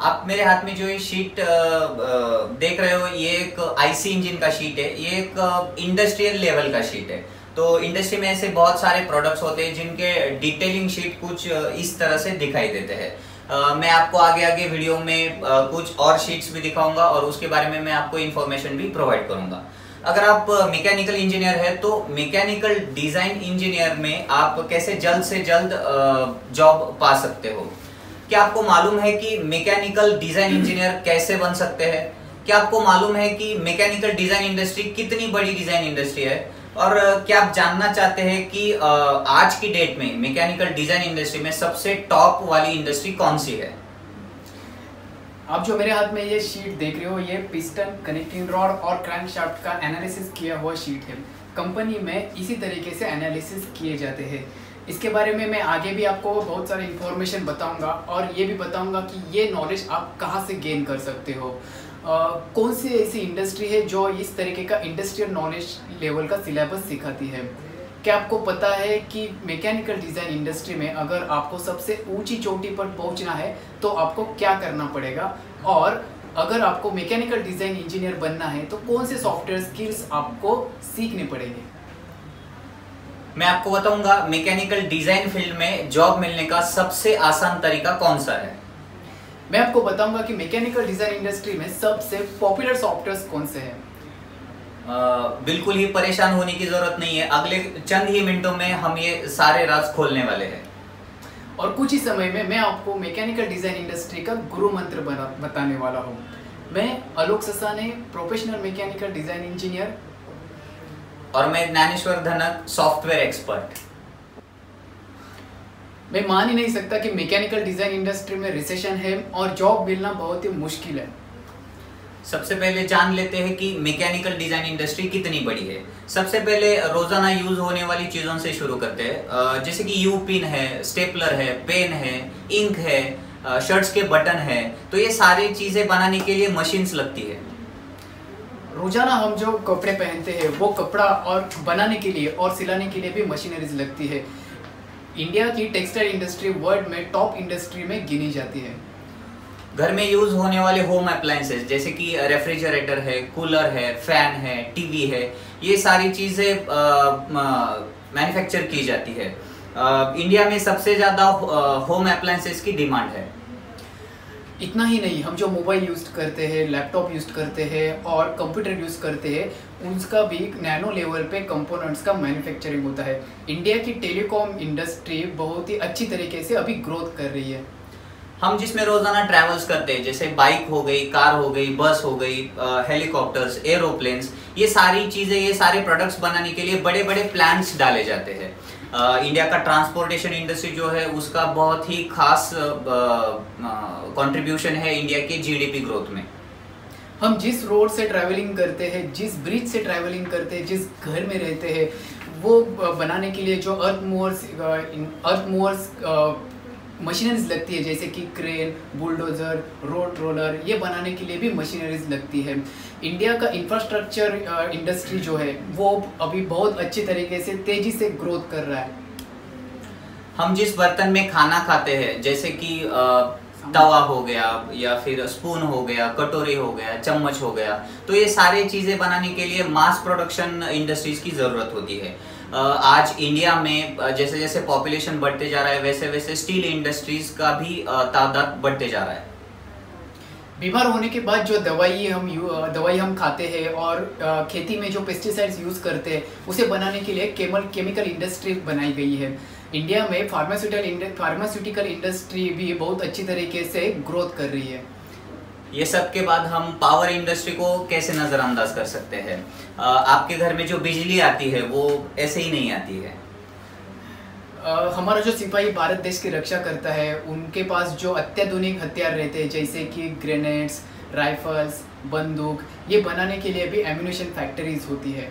आप मेरे हाथ में जो ये शीट देख रहे हो ये एक आईसी इंजन का शीट है ये एक इंडस्ट्रियल लेवल का शीट है। तो इंडस्ट्री में ऐसे बहुत सारे प्रोडक्ट्स होते हैं जिनके डिटेलिंग शीट कुछ इस तरह से दिखाई देते हैं। Uh, मैं आपको आगे आगे वीडियो में uh, कुछ और शीट्स भी दिखाऊँगा और उसके बारे में मैं आपको इन्फॉर्मेशन भी प्रोवाइड करूँगा। अगर आप मैकेनिकल इंजीनियर है तो मैकेनिकल डिज़ाइन इंजीनियर में आप कैसे जल्द से जल्द जॉब पा सकते हो। क्या आपको मालूम है कि मैकेनिकल डिज़ाइन इंजीनियर कैसे बन सकते हैं? क्या आपको मालूम है कि मैकेनिकल डिज़ाइन इंडस्ट्री कितनी बड़ी डिज़ाइन इंडस्ट्री है? और क्या आप जानना चाहते हैं कि आज की डेट में मैकेनिकल डिज़ाइन इंडस्ट्री में सबसे टॉप वाली इंडस्ट्री कौन सी है? आप जो मेरे हाथ में ये शीट देख रहे हो, ये पिस्टन कनेक्टिंग रॉड और क्रैंक शाफ्ट का एनालिसिस किया हुआ शीट है। कंपनी में इसी तरीके से एनालिसिस किए जाते हैं। इसके बारे में मैं आगे भी आपको बहुत सारे इन्फॉर्मेशन बताऊँगा और ये भी बताऊँगा कि ये नॉलेज आप कहाँ से गेन कर सकते हो। आ, कौन सी ऐसी इंडस्ट्री है जो इस तरीके का इंडस्ट्रियल नॉलेज लेवल का सिलेबस सिखाती है? क्या आपको पता है कि मैकेनिकल डिज़ाइन इंडस्ट्री में अगर आपको सबसे ऊँची चोटी पर पहुँचना है तो आपको क्या करना पड़ेगा? और अगर आपको मैकेनिकल डिज़ाइन इंजीनियर बनना है तो कौन से सॉफ्टवेयर स्किल्स आपको सीखने पड़ेंगे? मैं आपको बताऊँगा मैकेनिकल डिज़ाइन फ़ील्ड में जॉब मिलने का सबसे आसान तरीका कौन सा है? मैं आपको बताऊँगा कि मैकेनिकल डिज़ाइन इंडस्ट्री में सबसे पॉपुलर सॉफ्टवेयर कौन से हैं। बिल्कुल ही परेशान होने की ज़रूरत नहीं है। अगले चंद ही मिनटों में हम ये सारे राज खोलने वाले हैं। और कुछ ही समय में मैं आपको मैकेनिकल डिज़ाइन इंडस्ट्री का गुरु मंत्र बताने वाला हूँ। मैं Alok Sasane professional mechanical design engineer और मैं ज्ञानेश्वर धनक सॉफ्टवेयर एक्सपर्ट मैं मान ही नहीं सकता कि मैकेनिकल डिज़ाइन इंडस्ट्री में रिसेशन है और जॉब मिलना बहुत ही मुश्किल है। सबसे पहले जान लेते हैं कि मैकेनिकल डिज़ाइन इंडस्ट्री कितनी बड़ी है। सबसे पहले रोज़ाना यूज़ होने वाली चीज़ों से शुरू करते हैं। जैसे कि यू पिन है स्टेपलर है पेन है इंक है शर्ट्स के बटन है। तो ये सारी चीज़ें बनाने के लिए मशीन्स लगती है। रोज़ाना हम जो कपड़े पहनते हैं वो कपड़ा और बनाने के लिए और सिलाने के लिए भी मशीनरीज लगती है। इंडिया की टेक्सटाइल इंडस्ट्री वर्ल्ड में टॉप इंडस्ट्री में गिनी जाती है। घर में यूज़ होने वाले होम अप्लायंसेस जैसे कि रेफ्रिजरेटर है कूलर है फ़ैन है टीवी है ये सारी चीज़ें मैन्युफैक्चर की जाती है। आ, इंडिया में सबसे ज़्यादा होम अप्लायंसेस की डिमांड है। इतना ही नहीं, हम जो मोबाइल यूज़ करते हैं लैपटॉप यूज़ करते हैं और कंप्यूटर यूज़ करते हैं, उनका भी नैनो लेवल पे कंपोनेंट्स का मैन्युफैक्चरिंग होता है। इंडिया की टेलीकॉम इंडस्ट्री बहुत ही अच्छी तरीके से अभी ग्रोथ कर रही है। हम जिसमें रोज़ाना ट्रेवल्स करते हैं, जैसे बाइक हो गई कार हो गई बस हो गई हेलीकॉप्टर्स एरोप्लेन्स ये सारी चीज़ें, ये सारे प्रोडक्ट्स बनाने के लिए बड़े बड़े प्लांट्स डाले जाते हैं। इंडिया का ट्रांसपोर्टेशन इंडस्ट्री जो है, उसका बहुत ही खास कंट्रीब्यूशन है इंडिया के जीडीपी ग्रोथ में। हम जिस रोड से ट्रैवलिंग करते हैं, जिस ब्रिज से ट्रैवलिंग करते हैं, जिस घर में रहते हैं, वो बनाने के लिए जो earth movers earth movers machineries लगती है, जैसे कि क्रेन, बुलडोज़र, रोड रोलर, ये बनाने के लिए भी मशीनरीज लगती है। इंडिया का इंफ्रास्ट्रक्चर इंडस्ट्री जो है, वो अभी बहुत अच्छी तरीके से तेज़ी से ग्रोथ कर रहा है। हम जिस बर्तन में खाना खाते हैं, जैसे कि तवा हो गया या फिर स्पून हो गया, कटोरी हो गया, चम्मच हो गया तो ये सारी चीज़ें बनाने के लिए मास प्रोडक्शन इंडस्ट्रीज़ की ज़रूरत होती है। आज इंडिया में जैसे जैसे पॉपुलेशन बढ़ते जा रहा है, वैसे वैसे स्टील इंडस्ट्रीज़ का भी तादाद बढ़ते जा रहा है। बीमार होने के बाद जो दवाई हम दवाई हम खाते हैं और खेती में जो पेस्टिसाइड्स यूज़ करते हैं, उसे बनाने के लिए केमल केमिकल इंडस्ट्री बनाई गई है। इंडिया में फार्मास्यूटिकल फार्मास्यूटिकल इंडस्ट्री भी बहुत अच्छी तरीके से ग्रोथ कर रही है। ये सब के बाद हम पावर इंडस्ट्री को कैसे नज़रअंदाज कर सकते हैं? आपके घर में जो बिजली आती है वो ऐसे ही नहीं आती है। आ, हमारा जो सिपाही भारत देश की रक्षा करता है उनके पास जो अत्याधुनिक हथियार रहते हैं जैसे कि ग्रेनेड्स राइफल्स बंदूक ये बनाने के लिए भी एम्यूनेशन फैक्ट्रीज होती है।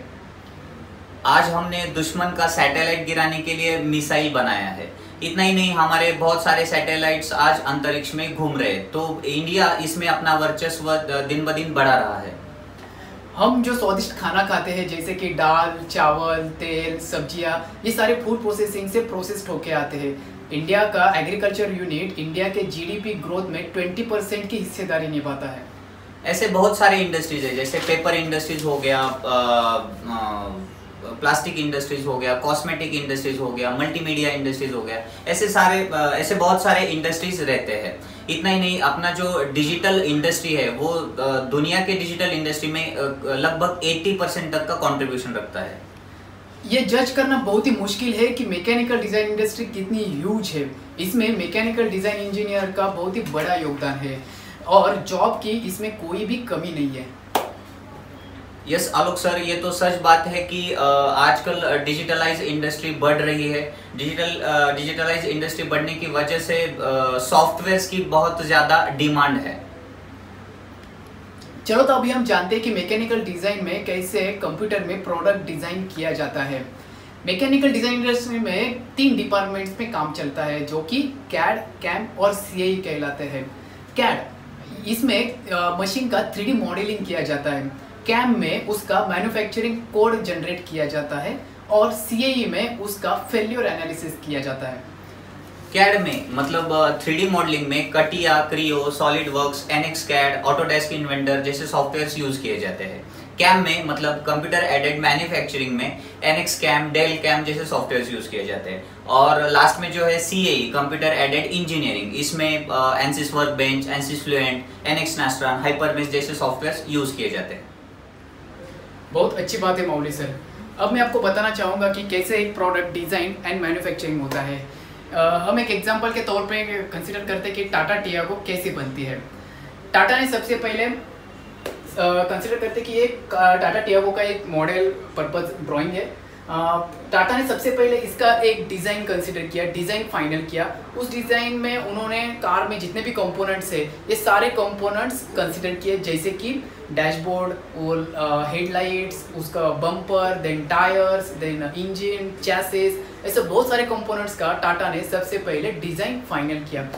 आज हमने दुश्मन का सैटेलाइट गिराने के लिए मिसाइल बनाया है। इतना ही नहीं हमारे बहुत सारे सैटेलाइट्स आज अंतरिक्ष में घूम रहे तो इंडिया इसमें अपना वर्चस्व दिन ब दिन बढ़ा रहा है। हम जो स्वादिष्ट खाना खाते हैं जैसे कि दाल चावल तेल सब्ज़ियाँ ये सारे फ़ूड प्रोसेसिंग से प्रोसेस्ड होके आते हैं। इंडिया का एग्रीकल्चर यूनिट इंडिया के जीडीपी ग्रोथ में 20 परसेंट की हिस्सेदारी निभाता है। ऐसे बहुत सारे इंडस्ट्रीज़ है जैसे पेपर इंडस्ट्रीज़ हो गया प्लास्टिक इंडस्ट्रीज़ हो गया, कॉस्मेटिक इंडस्ट्रीज़ हो गया मल्टीमीडिया इंडस्ट्रीज़ हो गया, ऐसे सारे ऐसे बहुत सारे इंडस्ट्रीज़ रहते हैं। इतना ही नहीं, अपना जो डिजिटल इंडस्ट्री है, वो दुनिया के डिजिटल इंडस्ट्री में लगभग 80 परसेंट तक का कंट्रीब्यूशन रखता है। ये जज करना बहुत ही मुश्किल है कि मैकेनिकल डिज़ाइन इंडस्ट्री कितनी ह्यूज है। इसमें मैकेनिकल डिज़ाइन इंजीनियर का बहुत ही बड़ा योगदान है और जॉब की इसमें कोई भी कमी नहीं है। यस आलोक सर ये तो सच बात है कि आजकल डिजिटलाइज इंडस्ट्री बढ़ रही है। डिजिटल डिजिटलाइज इंडस्ट्री बढ़ने की वजह से सॉफ्टवेयर्स की बहुत ज़्यादा डिमांड है। चलो तो अभी हम जानते हैं कि मैकेनिकल डिज़ाइन में कैसे कंप्यूटर में प्रोडक्ट डिज़ाइन किया जाता है। मैकेनिकल डिज़ाइन इंडस्ट्री में तीन डिपार्टमेंट्स में काम चलता है, जो कि कैड कैम और सी कहलाते हैं। कैड इसमें मशीन का थ्री मॉडलिंग किया जाता है। कैम में उसका मैन्युफैक्चरिंग कोड जनरेट किया जाता है और सी में उसका फेल्यूर एनालिसिस किया जाता है। कैड में मतलब थ्री मॉडलिंग में CATIA Creo solid works NX CAD Autodesk Inventor जैसे सॉफ्टवेयर यूज़ किए जाते हैं। कैम में मतलब कंप्यूटर एडेड मैन्युफैक्चरिंग में एनएक्स कैम डेल कैम जैसे सॉफ्टवेयर यूज़ किए जाते हैं। और लास्ट में जो है C A computer aided engineering इसमें ANSYS Workbench ANSYS Fluent NX Nastran HyperMesh जैसे सॉफ्टवेयर यूज़ किए जाते हैं। बहुत अच्छी बात है मौली सर। अब मैं आपको बताना चाहूँगा कि कैसे एक प्रोडक्ट डिज़ाइन एंड मैन्युफैक्चरिंग होता है। हम एक एग्जांपल के तौर पे कंसिडर करते हैं कि टाटा टियागो कैसे बनती है। टाटा ने सबसे पहले कंसिडर करते कि एक टाटा टियागो का एक मॉडल पर्पज ड्राइंग है। टाटा ने सबसे पहले इसका एक डिज़ाइन कंसिडर किया डिज़ाइन फाइनल किया। उस डिज़ाइन में उन्होंने कार में जितने भी कंपोनेंट्स है, ये सारे कंपोनेंट्स कंसिडर किए, जैसे कि डैशबोर्ड और हेडलाइट्स उसका bumper then tyres then engine chassis ऐसे बहुत सारे कंपोनेंट्स का टाटा ने सबसे पहले डिज़ाइन फाइनल किया।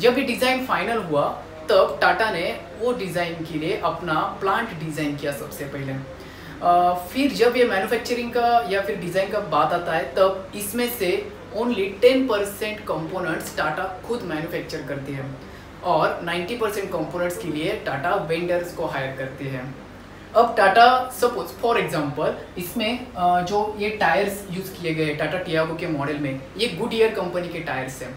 जब ये डिज़ाइन फाइनल हुआ, तब टाटा ने वो डिज़ाइन के लिए अपना प्लांट डिज़ाइन किया सबसे पहले। फिर जब ये मैन्युफैक्चरिंग का या फिर डिज़ाइन का बात आता है, तब इसमें से only ten percent components Tata खुद मैन्युफैक्चर करती है। और 90 परसेंट कम्पोनेंट्स के लिए टाटा वेंडर्स को हायर करती है। अब टाटा सपोज़ फॉर एग्जांपल इसमें जो ये टायर्स यूज़ किए गए टाटा टियागो के मॉडल में, ये गुड ईयर कंपनी के टायर्स हैं।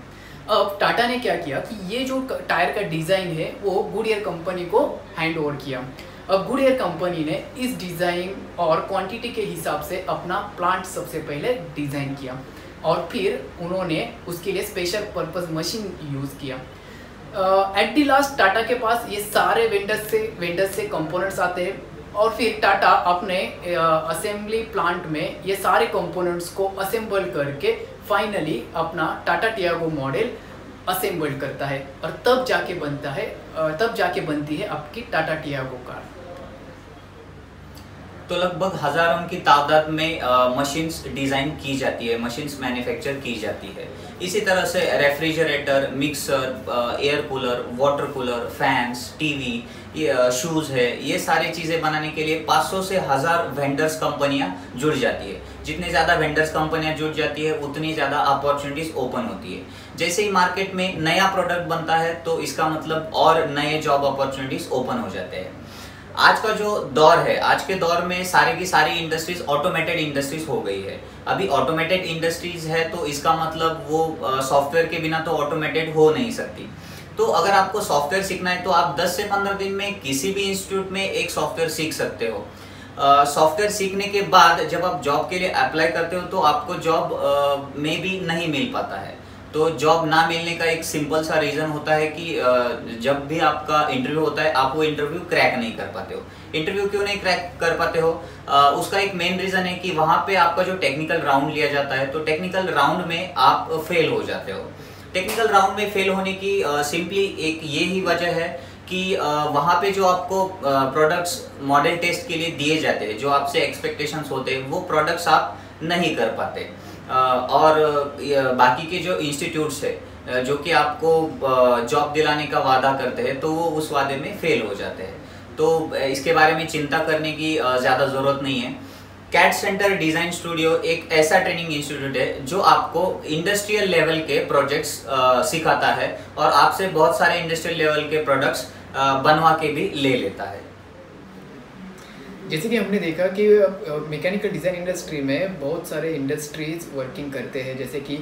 अब टाटा ने क्या किया कि ये जो टायर का डिज़ाइन है, वो गुड ईयर कंपनी को हैंड ओवर किया। अब गुडियर कंपनी ने इस डिज़ाइन और क्वांटिटी के हिसाब से अपना प्लांट सबसे पहले डिज़ाइन किया। और फिर उन्होंने उसके लिए स्पेशल पर्पज़ मशीन यूज़ किया। एट दी लास्ट टाटा के पास ये सारे वेंडर्स से वेंडर्स से कंपोनेंट्स आते हैं। और फिर टाटा अपने असेंबली प्लांट में ये सारे कंपोनेंट्स को असेंबल करके फाइनली अपना टाटा टियागो मॉडल असेंबल करता है। और तब जाके बनता है तब जाके बनती है आपकी टाटा टियागो कार तो लगभग हज़ारों की तादाद में मशीन्स डिज़ाइन की जाती है मशीन्स मैन्युफैक्चर की जाती है। इसी तरह से refrigerator mixer air cooler water cooler fans TV ये शूज़ है। ये सारी चीज़ें बनाने के लिए 500 से हज़ार वेंडर्स कंपनियाँ जुड़ जाती है। जितने ज़्यादा वेंडर्स कंपनियाँ जुड़ जाती है, उतनी ज़्यादा अपॉर्चुनिटीज़ ओपन होती है। जैसे ही मार्केट में नया प्रोडक्ट बनता है तो इसका मतलब और नए जॉब अपॉर्चुनिटीज़ ओपन हो जाते हैं। आज का जो दौर है आज के दौर में सारे की सारी इंडस्ट्रीज़ ऑटोमेटेड इंडस्ट्रीज़ हो गई है। अभी ऑटोमेटेड इंडस्ट्रीज़ है तो इसका मतलब वो सॉफ्टवेयर के बिना तो ऑटोमेटेड हो नहीं सकती। तो अगर आपको सॉफ्टवेयर सीखना है तो आप 10 से 15 दिन में किसी भी इंस्टीट्यूट में एक सॉफ्टवेयर सीख सकते हो। सॉफ्टवेयर uh, सीखने के बाद जब आप जॉब के लिए अप्लाई करते हो तो आपको जॉब में भी नहीं मिल पाता है। तो जॉब ना मिलने का एक सिंपल सा रीज़न होता है कि जब भी आपका इंटरव्यू होता है, आप वो इंटरव्यू क्रैक नहीं कर पाते हो। इंटरव्यू क्यों नहीं क्रैक कर पाते हो? उसका एक मेन रीज़न है कि वहाँ पे आपका जो टेक्निकल राउंड लिया जाता है तो टेक्निकल राउंड में आप फेल हो जाते हो। टेक्निकल राउंड में फेल होने की सिंपली एक ये ही वजह है कि वहाँ पे जो आपको प्रोडक्ट्स मॉडल टेस्ट के लिए दिए जाते हैं, जो आपसे एक्सपेक्टेशंस होते हैं, वो प्रोडक्ट्स आप नहीं कर पाते। और बाकी के जो इंस्टीट्यूट्स है जो कि आपको जॉब दिलाने का वादा करते हैं तो वो उस वादे में फेल हो जाते हैं। तो इसके बारे में चिंता करने की ज़्यादा ज़रूरत नहीं है। कैट सेंटर डिज़ाइन स्टूडियो एक ऐसा ट्रेनिंग इंस्टीट्यूट है, जो आपको इंडस्ट्रियल लेवल के प्रोजेक्ट्स सिखाता है और आपसे बहुत सारे इंडस्ट्रियल लेवल के प्रोडक्ट्स बनवा के भी ले लेता है। जैसे कि हमने देखा कि मैकेनिकल डिज़ाइन इंडस्ट्री में बहुत सारे इंडस्ट्रीज़ वर्किंग करते हैं। जैसे कि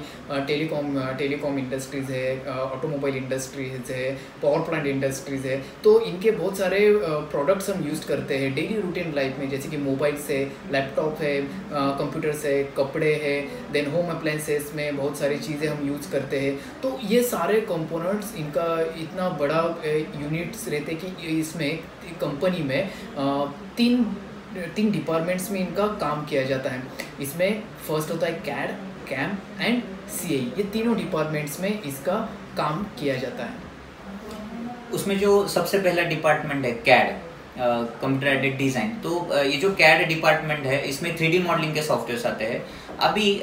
टेलीकॉम टेलीकॉम इंडस्ट्रीज़ है ऑटोमोबाइल इंडस्ट्रीज़ है पावर प्लांट इंडस्ट्रीज़ है। तो इनके बहुत सारे प्रोडक्ट्स हम यूज़ करते हैं डेली रूटीन लाइफ में। जैसे कि मोबाइल्स है लैपटॉप है कंप्यूटर्स है, कपड़े है देन होम अप्लाइंसेस में बहुत सारी चीज़ें हम यूज़ करते हैं। तो ये सारे कंपोनेंट्स इनका इतना बड़ा यूनिट्स रहते कि इसमें कंपनी में तीन तीन डिपार्टमेंट्स में इनका काम किया जाता है। इसमें फ़र्स्ट होता है कैड कैम एंड सीए ये तीनों डिपार्टमेंट्स में इसका काम किया जाता है। उसमें जो सबसे पहला डिपार्टमेंट है कैड कंप्यूटर एडेड डिज़ाइन तो ये जो कैड डिपार्टमेंट है, इसमें थ्री मॉडलिंग के सॉफ्टवेयर आते हैं। अभी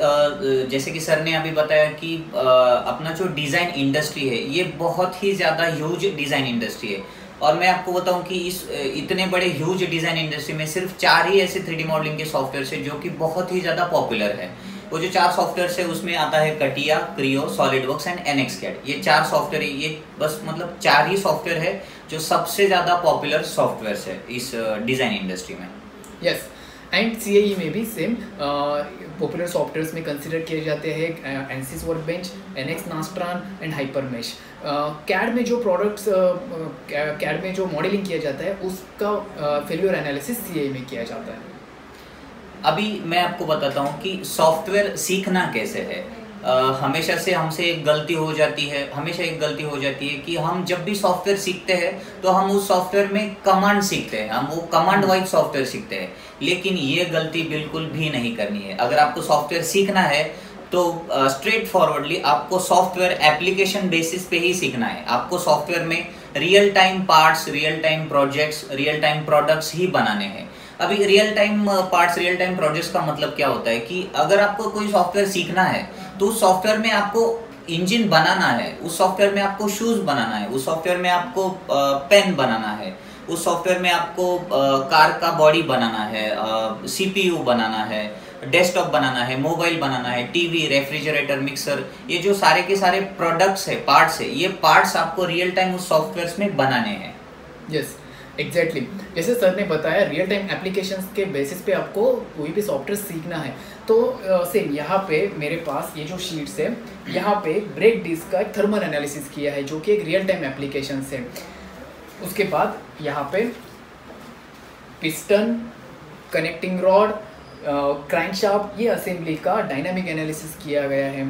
जैसे कि सर ने अभी बताया कि अपना जो डिज़ाइन इंडस्ट्री है, ये बहुत ही ज़्यादा ह्यूज डिज़ाइन इंडस्ट्री है। और मैं आपको बताऊँ कि इस इतने बड़े ह्यूज डिज़ाइन इंडस्ट्री में सिर्फ़ चार ही ऐसे थ्री मॉडलिंग के सॉफ्टवेयर है जो कि बहुत ही ज़्यादा पॉपुलर है। वो जो चार सॉफ्टवेयर है, उसमें आता है CATIA Creo SolidWorks and NX CAD ये चार सॉफ्टवेयर ये बस मतलब चार ही सॉफ्टवेयर है जो सबसे ज़्यादा पॉपुलर सॉफ्टवेयर है इस डिज़ाइन इंडस्ट्री में। यस. एंड सी में भी सेम पॉपुलर सॉफ्टवेयर में कंसिडर किए जाते हैं ANSYS Workbench NX Nastran and HyperMesh CAD uh, में जो प्रोडक्ट्स कैड uh, में जो मॉडलिंग किया जाता है उसका फेल्यूर एनालिसिस सी में किया जाता है। अभी मैं आपको बताता हूँ कि सॉफ्टवेयर सीखना कैसे है। Uh, हमेशा से हमसे एक गलती हो जाती है हमेशा एक गलती हो जाती है कि हम जब भी सॉफ्टवेयर सीखते हैं तो हम उस सॉफ्टवेयर में कमांड सीखते हैं हम वो कमांड वाइज सॉफ्टवेयर सीखते हैं। लेकिन ये गलती बिल्कुल भी नहीं करनी है। अगर आपको सॉफ्टवेयर सीखना है तो स्ट्रेट uh, फॉरवर्डली आपको सॉफ्टवेयर एप्लीकेशन बेसिस पे ही सीखना है। आपको सॉफ्टवेयर में real time parts real time projects real time products ही बनाने हैं। अभी real time parts real time projects का मतलब क्या होता है कि अगर आपको कोई सॉफ्टवेयर सीखना है तो उस सॉफ्टवेयर में आपको इंजन बनाना है उस सॉफ्टवेयर में आपको शूज़ बनाना है उस सॉफ्टवेयर में आपको पेन बनाना है उस सॉफ्टवेयर में आपको कार का बॉडी बनाना है सीपीयू बनाना है डेस्कटॉप बनाना है मोबाइल बनाना है टीवी रेफ्रिजरेटर मिक्सर ये जो सारे के सारे प्रोडक्ट्स है पार्ट्स है, ये पार्ट्स आपको रियल टाइम उस सॉफ्टवेयर में बनाने हैं यस yes. Exactly exactly. जैसे सर ने बताया रियल टाइम एप्लीकेशंस के बेसिस पे आपको कोई भी सॉफ्टवेयर सीखना है तो सेम यहाँ पे मेरे पास ये जो शीट्स है, यहाँ पे ब्रेक डिस्क का एक थर्मल एनालिसिस किया है, जो कि एक रियल टाइम एप्लीकेशन है उसके बाद यहाँ पे पिस्टन कनेक्टिंग रॉड क्रैंकशाफ्ट ये असेंबली का डायनामिक एनालिसिस किया गया है।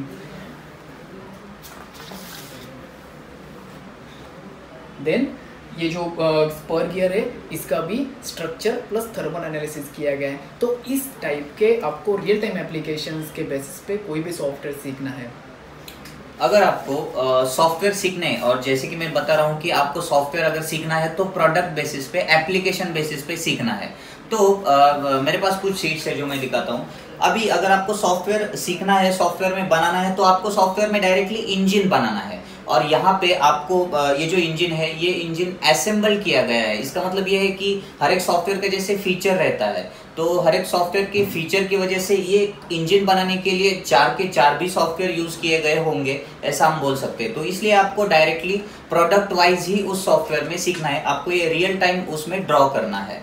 देन ये जो स्पर गियर है, इसका भी स्ट्रक्चर प्लस थर्मल एनालिसिस किया गया है। तो इस टाइप के आपको रियल टाइम एप्लीकेशंस के बेसिस पे कोई भी सॉफ्टवेयर सीखना है। अगर आपको सॉफ्टवेयर सीखने और जैसे कि मैं बता रहा हूँ कि आपको सॉफ्टवेयर अगर सीखना है तो प्रोडक्ट बेसिस पे एप्लीकेशन बेसिस पे सीखना है। तो आ, मेरे पास कुछ सीट्स है जो मैं दिखाता हूँ। अभी अगर आपको सॉफ्टवेयर सीखना है सॉफ्टवेयर में बनाना है तो आपको सॉफ्टवेयर में डायरेक्टली इंजन बनाना है। और यहाँ पे आपको ये जो इंजन है ये इंजन असेंबल किया गया है। इसका मतलब ये है कि हर एक सॉफ्टवेयर का जैसे फीचर रहता है। तो हर एक सॉफ्टवेयर के फीचर की वजह से ये इंजन बनाने के लिए चार के चार भी सॉफ्टवेयर यूज़ किए गए होंगे ऐसा हम बोल सकते हैं। तो इसलिए आपको डायरेक्टली प्रोडक्ट वाइज ही उस सॉफ्टवेयर में सीखना है। आपको ये रियल टाइम उसमें ड्रॉ करना है।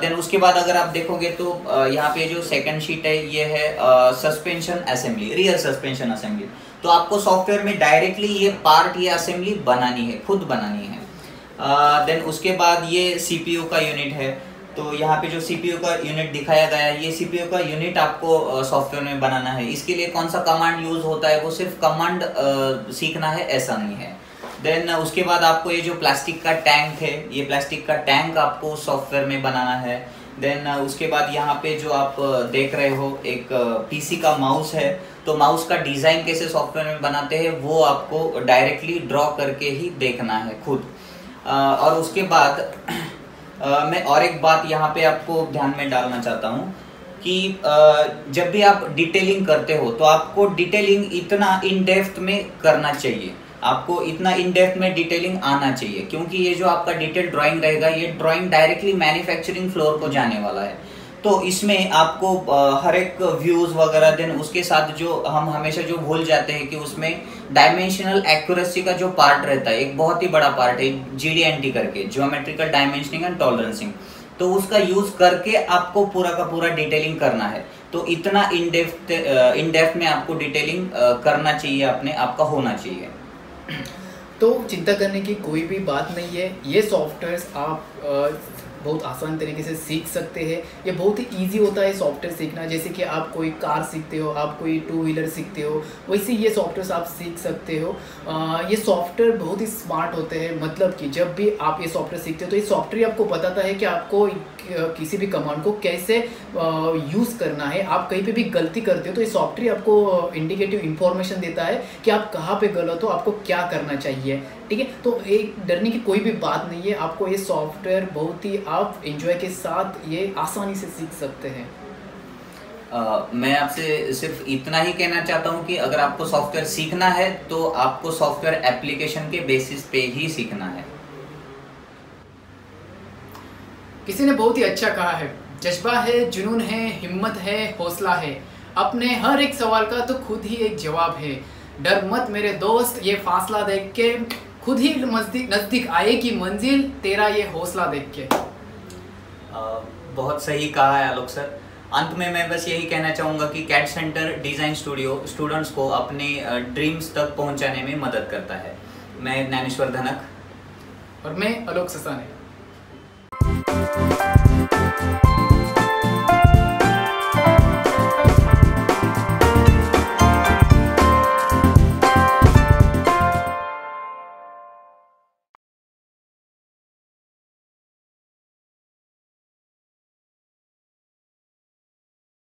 देन उसके बाद अगर आप देखोगे तो यहाँ पे जो सेकंड शीट है, ये है suspension assembly real suspension assembly तो आपको सॉफ्टवेयर में डायरेक्टली ये पार्ट ये असेंबली बनानी है, खुद बनानी है। देन उसके बाद ये सीपीयू का यूनिट है। तो यहाँ पे जो सीपीयू का यूनिट दिखाया गया है, ये सीपीयू का यूनिट आपको सॉफ्टवेयर में बनाना है। इसके लिए कौन सा कमांड यूज़ होता है, वो सिर्फ़ कमांड सीखना है, ऐसा नहीं है। देन उसके बाद आपको ये जो प्लास्टिक का टैंक है, ये प्लास्टिक का टैंक आपको सॉफ्टवेयर में बनाना है। देन उसके बाद यहाँ पे जो आप देख रहे हो, एक पीसी का माउस है। तो माउस का डिज़ाइन कैसे सॉफ्टवेयर में बनाते हैं, वो आपको डायरेक्टली ड्रॉ करके ही देखना है खुद। और उसके बाद मैं और एक बात यहाँ पे आपको ध्यान में डालना चाहता हूँ कि जब भी आप डिटेलिंग करते हो तो आपको डिटेलिंग इतना इन डेप्थ में करना चाहिए। आपको इतना इन डेप्थ में डिटेलिंग आना चाहिए, क्योंकि ये जो आपका डिटेल ड्राइंग रहेगा, ये ड्राइंग डायरेक्टली मैन्युफैक्चरिंग फ्लोर को जाने वाला है। तो इसमें आपको हर एक व्यूज़ वगैरह देन उसके साथ जो हम हमेशा जो भूल जाते हैं कि उसमें डायमेंशनल एक्यूरेसी का जो पार्ट रहता है, एक बहुत ही बड़ा पार्ट है जीडीएनटी करके ज्योमेट्रिकल डायमेंशनिंग एंड टॉलरेंसिंग तो उसका यूज़ करके आपको पूरा का पूरा डिटेलिंग करना है। तो इतना इन डेप्थ इन डेप्थ में आपको डिटेलिंग करना चाहिए अपने, आपका होना चाहिए। तो चिंता करने की कोई भी बात नहीं है। ये सॉफ्टवेयर आप बहुत आसान तरीके से सीख सकते हैं। ये बहुत ही ईजी होता है सॉफ्टवेयर सीखना जैसे कि आप कोई कार सीखते हो आप कोई टू व्हीलर सीखते हो वैसे ये सॉफ्टवेयर आप सीख सकते हो। आ, ये सॉफ्टवेयर बहुत ही स्मार्ट होते हैं मतलब कि जब भी आप ये सॉफ्टवेयर सीखते हो तो ये सॉफ्टवेयर आपको बताता है कि आपको किसी भी कमांड को कैसे यूज़ करना है। आप कहीं पे भी गलती करते हो तो ये सॉफ्टवेयर आपको इंडिकेटिव इन्फॉर्मेशन देता है कि आप कहाँ पे गलत हो आपको क्या करना चाहिए। ठीक है? तो एक डरने की कोई भी बात नहीं है। आपको ये सॉफ्टवेयर बहुत ही आप इंजॉय के साथ ये आसानी से सीख सकते हैं। Uh, मैं आपसे सिर्फ़ इतना ही कहना चाहता हूँ कि अगर आपको सॉफ्टवेयर सीखना है तो आपको सॉफ्टवेयर एप्लीकेशन के बेसिस पे ही सीखना है। किसी ने बहुत ही अच्छा कहा है। जज्बा है जुनून है हिम्मत है हौसला है। अपने हर एक सवाल का तो खुद ही एक जवाब है। डर मत मेरे दोस्त ये फासला देख के खुद ही नज़दीक आए कि मंजिल तेरा ये हौसला देख के। आ, बहुत सही कहा है आलोक सर। अंत में मैं बस यही कहना चाहूँगा कि CAD centre design studio students को अपने ड्रीम्स तक पहुँचाने में मदद करता है। मैं ज्ञानेश्वर धनक। और मैं आलोक ससाने।